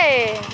Hey!